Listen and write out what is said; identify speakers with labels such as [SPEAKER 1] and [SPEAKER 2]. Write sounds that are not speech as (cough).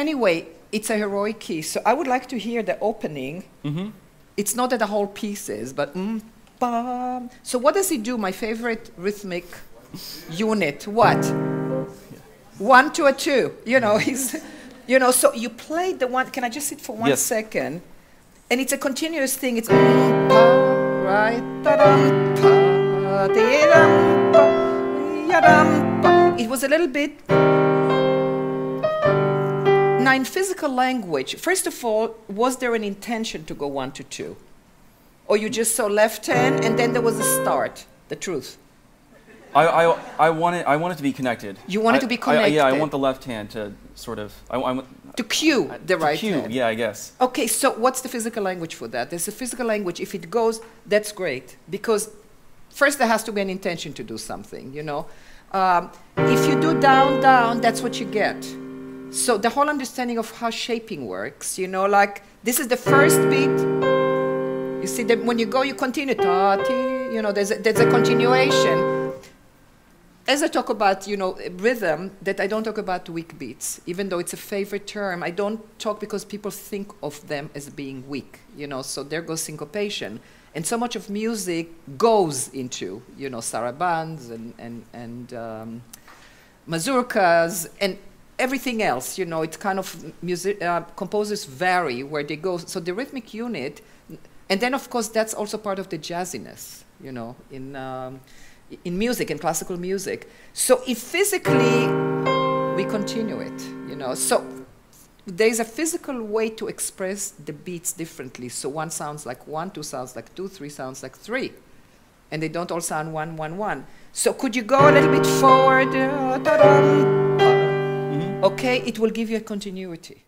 [SPEAKER 1] Anyway, it's a heroic key, so I would like to hear the opening.
[SPEAKER 2] Mm-hmm.
[SPEAKER 1] It's not that the whole piece is, but mm. So what does he do? My favorite rhythmic unit. What? One to a two. You know, (laughs) he's, you know. So you played the one. Can I just sit for one
[SPEAKER 2] Yes.
[SPEAKER 1] second? And it's a continuous thing. It's mm, pa, right, da-dum, pa, dee-dum, pa, ya-dum, pa. It was a little bit. Now, in physical language, first of all, was there an intention to go one to two? Or you just saw left hand and then there was a start, the truth?
[SPEAKER 2] I, I, I want it. I want it to be connected.
[SPEAKER 1] You want it
[SPEAKER 2] I-
[SPEAKER 1] to be
[SPEAKER 2] I- yeah, I want the left hand to sort of. I, I want
[SPEAKER 1] To cue the
[SPEAKER 2] to
[SPEAKER 1] right
[SPEAKER 2] cue,
[SPEAKER 1] hand.
[SPEAKER 2] Yeah, I guess.
[SPEAKER 1] Okay, so what's the physical language for that? There's a physical language. If it goes, that's great. Because first there has to be an intention to do something, you know? Um, if you do down, down, that's what you get. So the whole understanding of how shaping works, you know, like this is the first beat. You see that when you go, you continue. You know, there's a, there's a continuation. As I talk about, you know, rhythm, that I don't talk about weak beats, even though it's a favorite term. I don't talk because people think of them as being weak, you know. So there goes syncopation, and so much of music goes into, you know, sarabands and and and um, mazurkas and everything else. You know, it's kind of music. Uh, composers vary where they go. So the rhythmic unit, and then of course that's also part of the jazziness. You know, in um, in music in classical music. So if physically we continue it, you know, so there's a physical way to express the beats differently. So one sounds like one, two sounds like two, three sounds like three, and they don't all sound one, one, one. So could you go a little bit forward? Okay, it will give you a continuity.